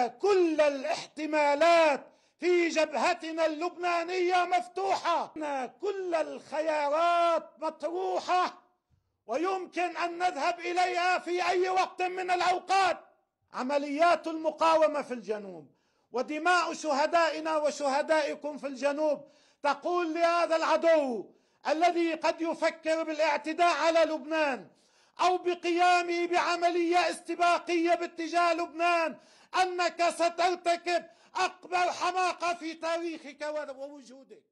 كل الاحتمالات في جبهتنا اللبنانية مفتوحة. كل الخيارات مطروحة ويمكن أن نذهب إليها في أي وقت من الأوقات. عمليات المقاومة في الجنوب ودماء شهدائنا وشهدائكم في الجنوب تقول لهذا العدو الذي قد يفكر بالاعتداء على لبنان أو بقيامه بعملية استباقية باتجاه لبنان أنك سترتكب اكبر حماقة في تاريخك ووجودك.